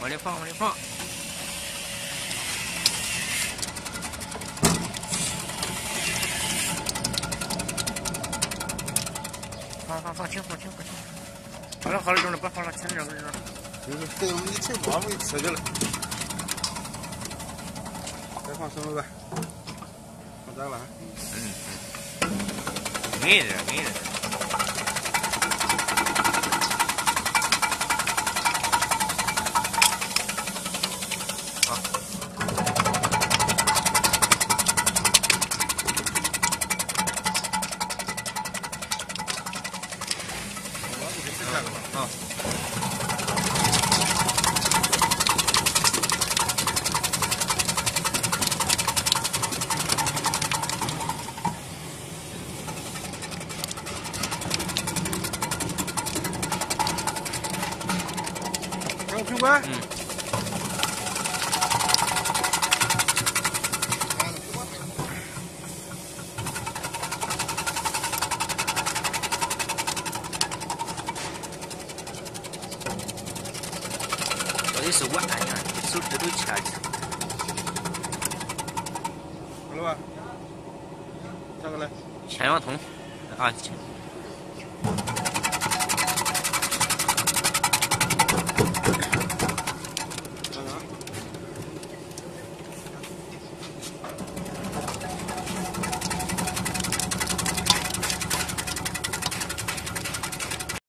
往里放，往里放。放放放，轻放轻放轻放。好了好了，中了，别放了，轻点儿，轻点儿。就是这个一切把给吃去了。再放什么吧？放这了。嗯嗯。硬啊。还有平板。嗯。这是碗呀，手指头掐起。好了吧？下个来。千万通，啊。钱